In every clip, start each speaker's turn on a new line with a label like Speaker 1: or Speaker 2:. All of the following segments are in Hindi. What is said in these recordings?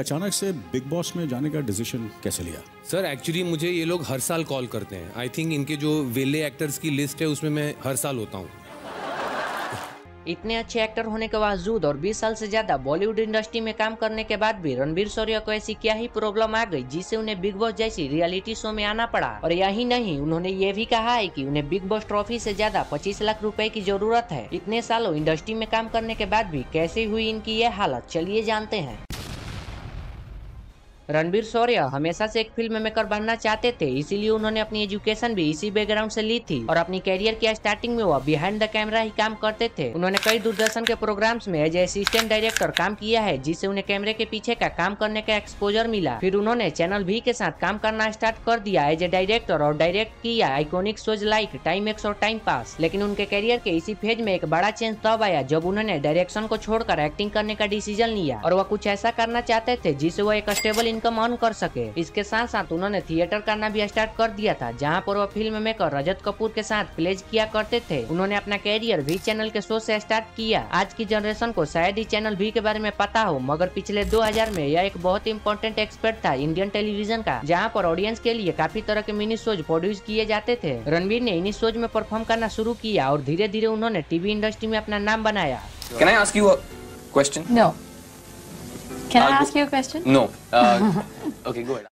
Speaker 1: अचानक से बिग बॉस में जाने का डिसीज़न कैसे लिया?
Speaker 2: सर एक्चुअली मुझे ये लोग हर साल कॉल करते हैं। आई थिंक इनके जो वेले एक्टर्स की लिस्ट है उसमें मैं हर साल होता हूँ।
Speaker 3: इतने अच्छे एक्टर होने के बावजूद और 20 साल से ज़्यादा बॉलीवुड इंडस्ट्री में काम करने के बाद भी रणबीर शौर्य को ऐसी क्या ही प्रॉब्लम आ गई जिससे उन्हें बिग बॉस जैसी रियलिटी शो में आना पड़ा। और यही नहीं उन्होंने ये भी कहा है कि उन्हें बिग बॉस ट्रॉफी से ज़्यादा 25 लाख रुपए की ज़रूरत है। इतने सालों इंडस्ट्री में काम करने के बाद भी कैसे हुई इनकी ये हालत चलिए जानते हैं। रणबीर शौर्य हमेशा से एक फ़िल्म मेकर बनना चाहते थे, इसीलिए उन्होंने अपनी एजुकेशन भी इसी बैकग्राउंड से ली थी और अपनी कैरियर की स्टार्टिंग में वह बिहाइंड द कैमरा ही काम करते थे। उन्होंने कई दूरदर्शन के प्रोग्राम्स में एज असिस्टेंट डायरेक्टर काम किया है, जिससे उन्हें कैमरे के पीछे का काम करने का एक्सपोजर मिला। फिर उन्होंने चैनल भी के साथ काम करना स्टार्ट कर दिया एज ए डायरेक्टर और डायरेक्ट किया iconic shows like time X और टाइम पास लेकिन उनके कैरियर के इसी फ़ेज़ में एक बड़ा चेंज तब आया, जब उन्होंने डायरेक्शन को छोड़कर एक्टिंग करने का डिसीज़न लिया। और वह कुछ ऐसा करना चाहते थे, जिससे वह एक स्टेबल इनकम अर्न कर सके। इसके साथ साथ उन्होंने थिएटर करना भी स्टार्ट कर दिया था जहाँ पर वह फ़िल्म मेकर रजत कपूर के साथ प्लेज किया करते थे। उन्होंने अपना कैरियर भी चैनल के शो से स्टार्ट किया। आज की जनरेशन को शायद ही चैनल भी के बारे में पता हो मगर पिछले 2000 में यह एक बहुत इंपॉर्टेंट एक्सपर्ट था इंडियन टेलीविज़न का जहाँ पर ऑडियंस के लिए काफ़ी तरह के मिनी शोज़ प्रोड्यूस किए जाते थे। रणवीर ने इन्हीं शोज़ में परफॉर्म करना शुरू किया और धीरे धीरे उन्होंने टीवी इंडस्ट्री में अपना नाम बनाया।
Speaker 4: Can I ask you a question?
Speaker 5: No. Can I
Speaker 4: I'll go-
Speaker 5: ask you a question?
Speaker 4: No. Uh, okay, go ahead.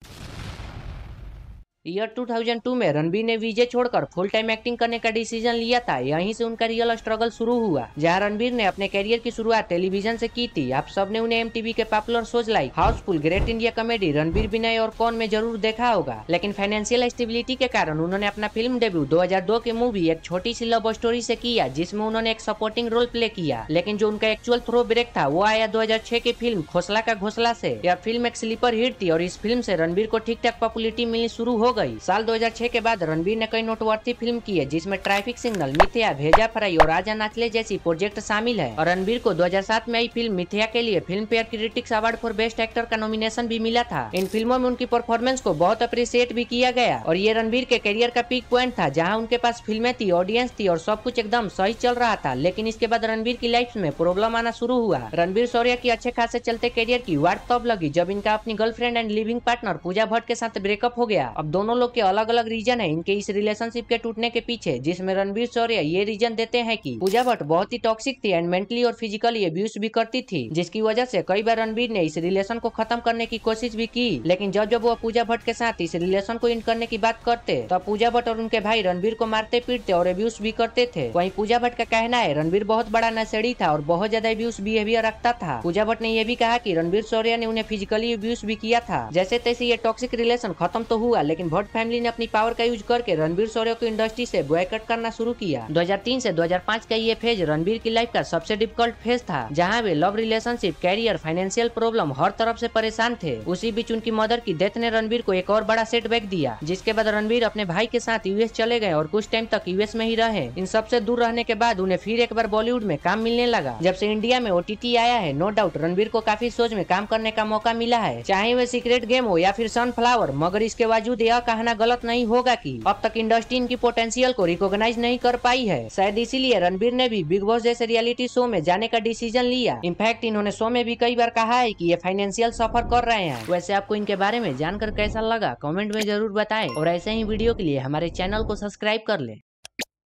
Speaker 3: Year 2002 में रणबीर ने विजय छोड़कर फुल टाइम एक्टिंग करने का डिसीज़न लिया था। यहीं से उनका रियल स्ट्रगल शुरू हुआ, जहाँ रणबीर ने अपने करियर की शुरुआत टेलीविज़न से की थी। आप सबने उन्हें एम के popular shows like Housefull great India comedy Ranbir, Vinay और कौन में ज़रूर देखा होगा। लेकिन फाइनेंशियल स्टेबिलिटी के कारण उन्होंने अपना फ़िल्म डेब्यू 2002 की मूवी एक छोटी सी लव स्टोरी से किया, जिसमें उन्होंने एक सपोर्टिंग रोल प्ले किया। लेकिन जो उनका एक्चुअल थ्रो ब्रेक था, वो आया 2006 की फ़िल्म खोसला का घोसला से। यह फ़िल्म एक स्लीपर हिट थी और इस फ़िल्म से रणबीर को ठीक ठाक पॉपुलरिटी मिलनी शुरू हो गई। साल 2006 के बाद रणबीर ने कई नोटवर्थी फ़िल्म की है, जिसमें ट्रैफ़िक सिग्नल, मिथिया, भेजा फराई और राजा नाचले जैसी प्रोजेक्ट शामिल है। और रणबीर को 2007 में आई फ़िल्म मिथिया के लिए Filmfare critics award for best actor का नॉमिनेशन भी मिला था। इन फ़िल्मों में उनकी परफॉर्मेंस को बहुत अप्रिशिएट भी किया गया। और ये रणबीर के करियर का पीक पॉइंट था, जहाँ उनके पास फ़िल्में थी ऑडियंस थी और सब कुछ एकदम सही चल रहा था। लेकिन इसके बाद रणबीर की लाइफ में प्रॉब्लम आना शुरू हुआ। रणबीर शौर्य की अच्छे खासे चलते करियर की वाट तब लगी जब इनका अपनी girlfriend and living partner Pooja Bhatt के साथ ब्रेकअप हो गया। अब दोनों लोग के अलग अलग रीजन है। इनके इस रिलेशनशिप के टूटने के पीछे जिसमें रणबीर शौर्य, ये रीजन देते हैं कि पूजा भट्ट बहुत ही टॉक्सिक थी एंड मेंटली और फिजिकली अब्यूज भी करती थी, जिसकी वजह से कई बार रणबीर ने इस रिलेशन को खत्म करने की कोशिश भी की। लेकिन जब जब वो पूजा भट्ट के साथ इस रिलेशन को इंड करने की बात करते, तब पूजा भट्ट और उनके भाई रणबीर को मारते, पीटते और अब्यूज भी करते थे। वहीं पूजा भट्ट का कहना है, रणबीर बहुत बड़ा नशेड़ी था और बहुत ज़्यादा अब्यूज बिहेवियर रखता था। पूजा भट्ट ने यह भी कहा की रणबीर शौर्य ने उन्हें फिजिकली अब्यूज भी किया था। जैसे तैसे ये टॉक्सिक रिलेशन खत्म तो हुआ, लेकिन भट्ट फैमिली ने अपनी पावर का यूज़ करके रणबीर शौर्य को इंडस्ट्री से बॉयकट करना शुरू किया। 2003 से 2005 का ये फ़ेज़ रणबीर की लाइफ का सबसे डिफ़िकल्ट फ़ेज़ था, जहाँ वे love relationship career financial problem हर तरफ़ से परेशान थे। उसी बीच उनकी मदर की डेथ ने रणबीर को एक और बड़ा सेटबैक दिया, जिसके बाद रणबीर अपने भाई के साथ यूएस चले गए और कुछ टाइम तक यूएस में ही रहे। इन सबसे दूर रहने के बाद उन्हें फिर एक बार बॉलीवुड में काम मिलने लगा। जब से इंडिया में ओटीटी आया है नो डाउट रणबीर को काफ़ी सोच में काम करने का मौका मिला है, चाहे वे सीक्रेट गेम हो या फिर सनफ्लावर मगर इसके बावजूद यह कहना गलत नहीं होगा कि अब तक इंडस्ट्री इनकी पोटेंशियल को रिकॉग्नाइज नहीं कर पाई है। शायद इसीलिए रणबीर ने भी बिग बॉस जैसे रियलिटी शो में जाने का डिसीज़न लिया। इनफैक्ट इन्होंने शो में भी कई बार कहा है की ये फाइनेंशियल सफ़र कर रहे हैं। वैसे आपको इनके बारे में जानकर कैसा लगा? कॉमेंट में ज़रूर बताए। और ऐसे ही वीडियो के लिए हमारे चैनल को सब्सक्राइब कर ले।